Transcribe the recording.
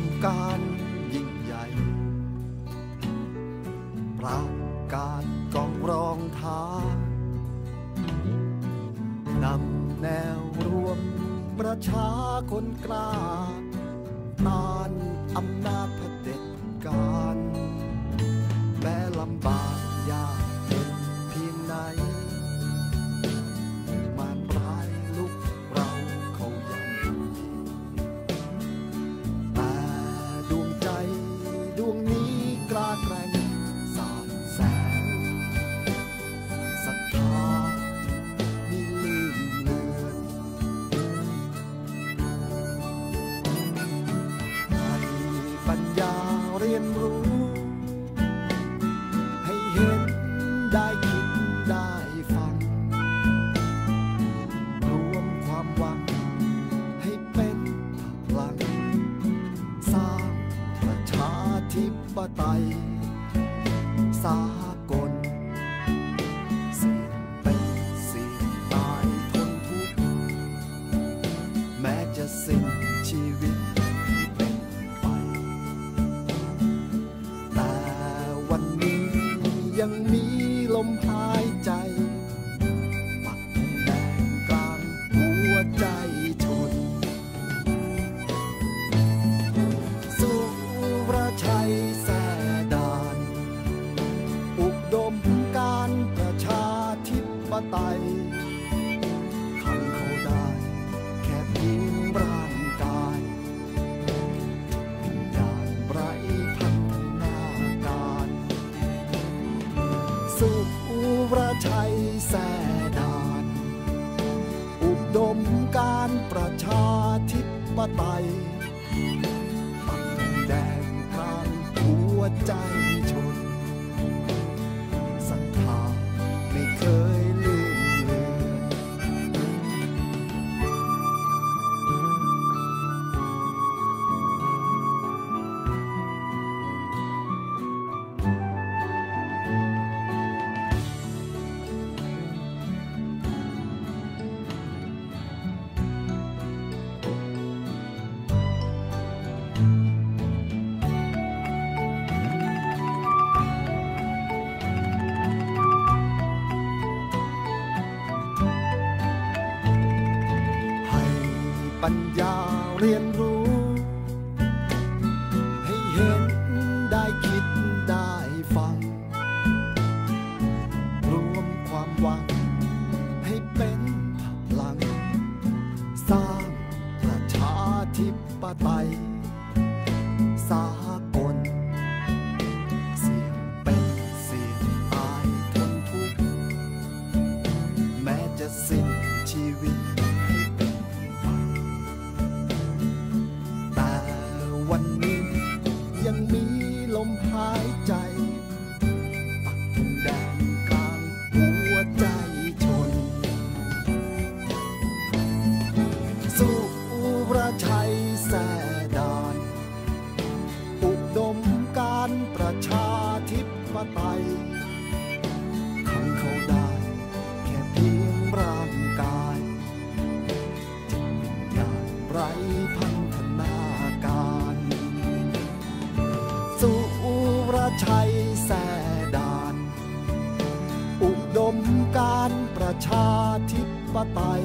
มการยิ่งใหญ่ ประกาศกองรองท้านำแนวรวมประชาคนกล้าต้านอำนาจ ได้คิดได้ฟัง รวมความหวัง ให้เป็นพลัง สร้างประชาธิปไตย สากลเสี่ยงเป็นเสี่ยงตายทนทุกข์แม้จะสิ้นชีวิตไปแต่วันนี้ยังมี ระชัยแสดานอุดมการประชาธิปไตย ญญาเรียนรู้ ให้เห็นได้คิดได้ ไตยทำเขาได้แค่เพียงร่างกายจิตวิญญาณไร้พันธนาการ สุรชัยแสดาน อุดมการประชาธิปไตย